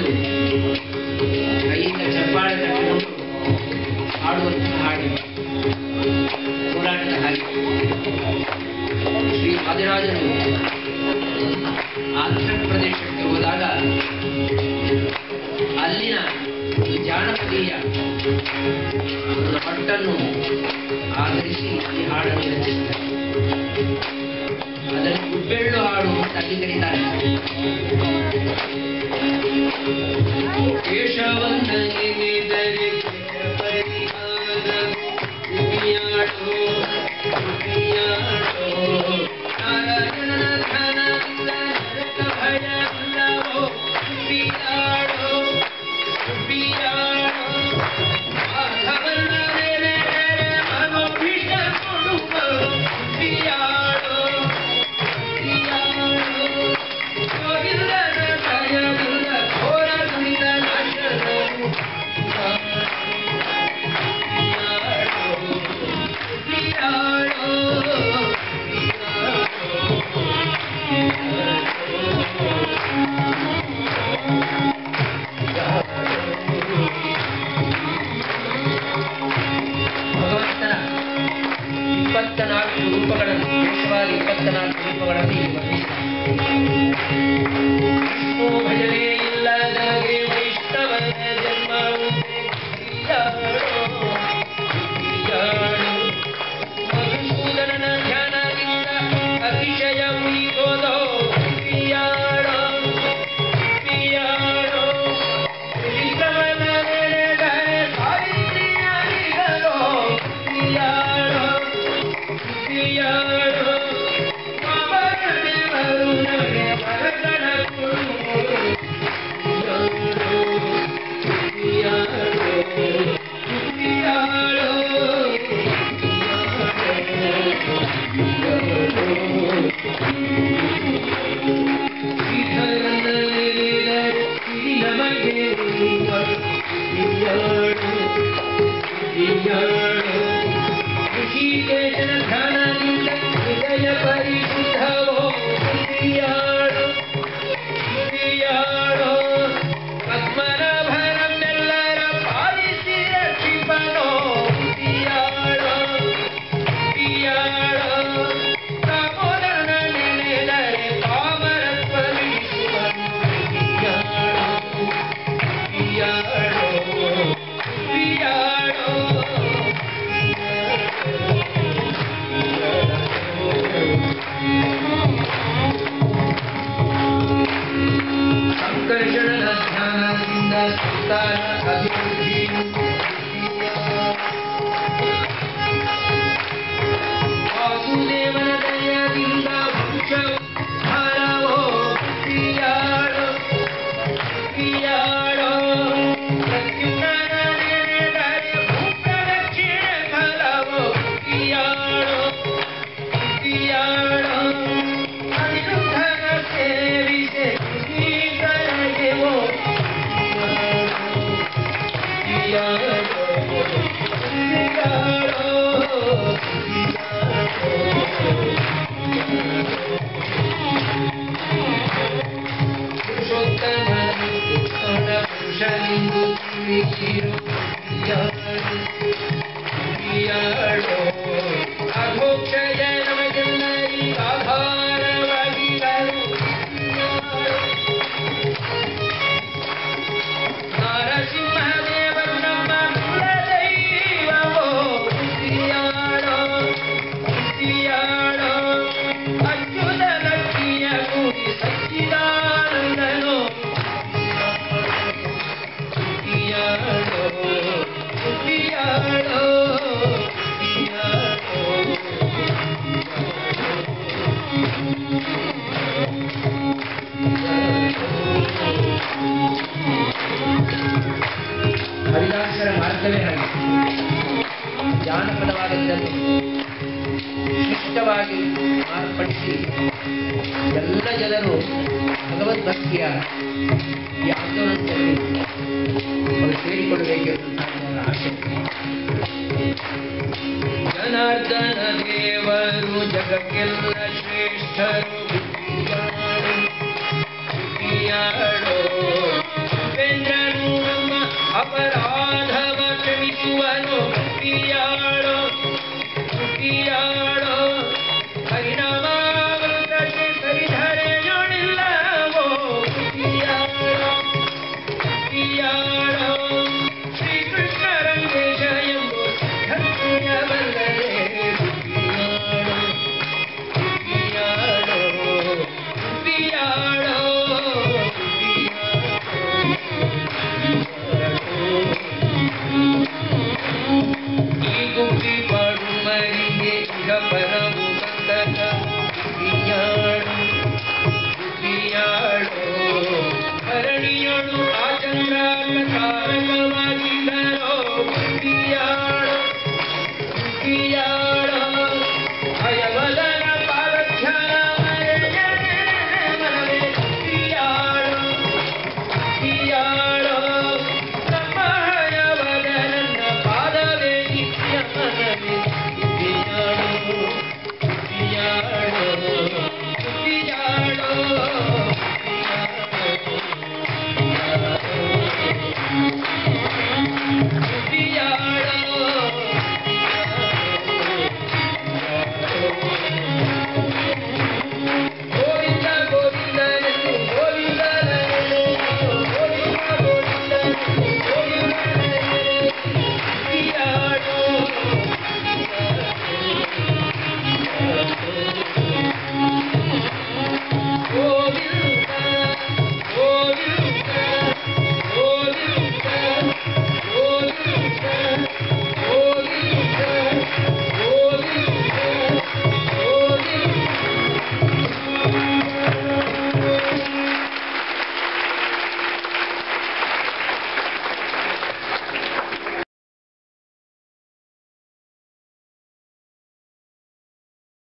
ನಡೆದು ಕೈಯಿಂದ ಚಪ್ಪಾಳೆ ತಟ್ಟಿಕೊಂಡು ಹಾಡುವಂತಹ ಹಾಡಿ ಹೋರಾಟದ ಹಾಡಿ ಶ್ರೀ ವಾದಿರಾಜನು ಆಂಧ್ರ ಪ್ರದೇಶಕ್ಕೆ ಹೋದಾಗ ಅಲ್ಲಿನ ಜಾನಪದೀಯ ಪಟ್ಟನ್ನು ಆಧರಿಸಿ ಈ ಹಾಡನ್ನು ರಚಿಸಿದ್ದಾರೆ ಅದನ್ನು ಗುಬ್ಬೆಳ್ಳು ಹಾಡು ಅಂತ ಅಲ್ಲಿ ಕರೀತಾರೆ Naranana Naranana that ಎಲ್ಲ ಜನರು ಭಗವದ್ಭಕ್ತಿಯ ಈ ಆಂದೋಲನದಲ್ಲಿ ಅವರು ಸೇರಿಕೊಳ್ಳಬೇಕೆಂದು ಆಶೆ ಜನಾರ್ದನ ದೇವರು ಜಗಕ್ಕೆಲ್ಲ ಶ್ರೇಷ್ಠರು ಅಪರಾಧವ ಕ್ಷಮಿಸುವನು. ಪ್ರಿಯಾ